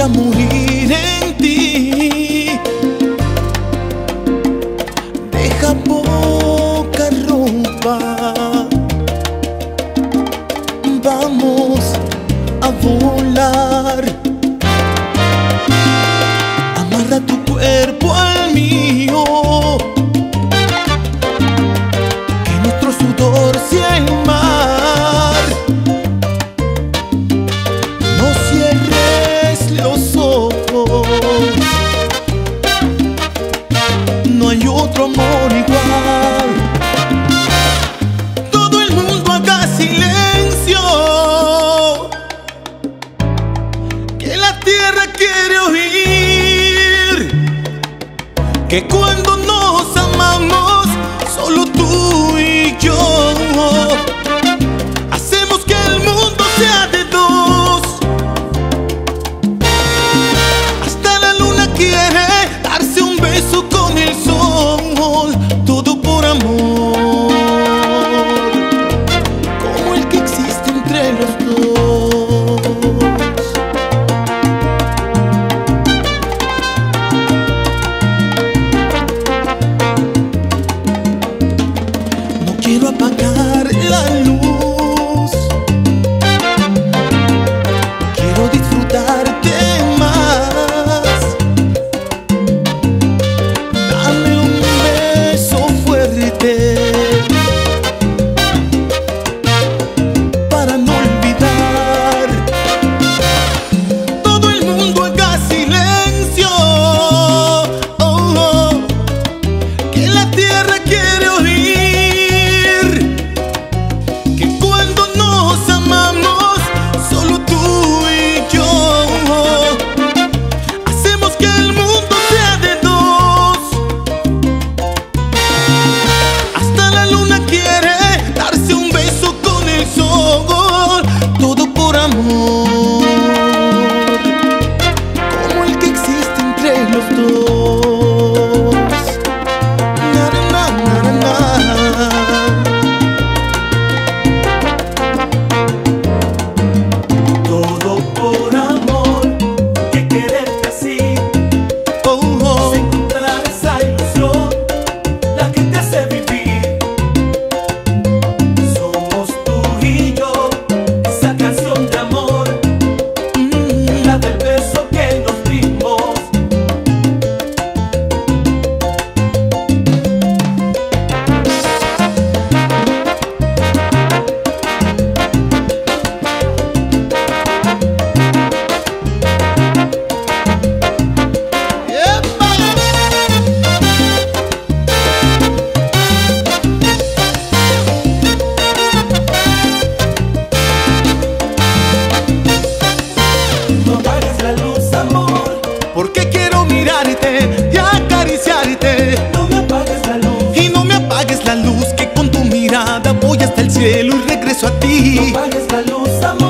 a morrer. no hay otro amor igual. Todo el mundo haga silencio, que la tierra quiere oír, que cuando regreso a ti. No.